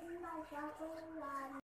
小朋友们，现在小朋友们。